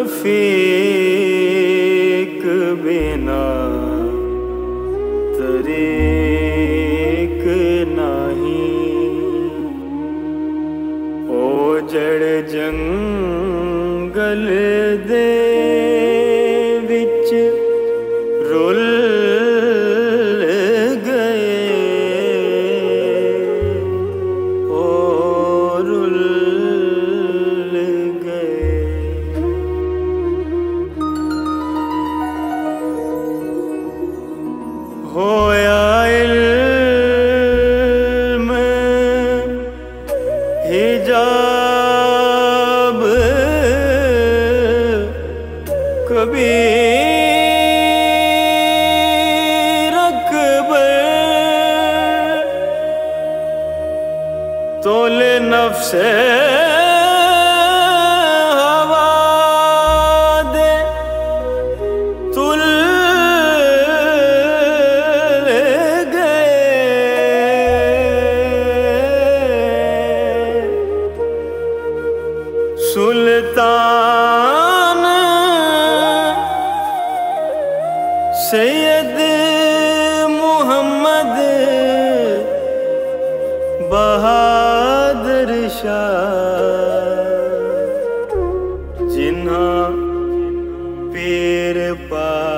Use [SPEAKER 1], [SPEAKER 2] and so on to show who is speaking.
[SPEAKER 1] रफीक बिना तरीक नहीं। ओ जड़ जंगल दे नफ्से हवा तुल गए। सैयद मोहम्मद जिन्हा पेर पा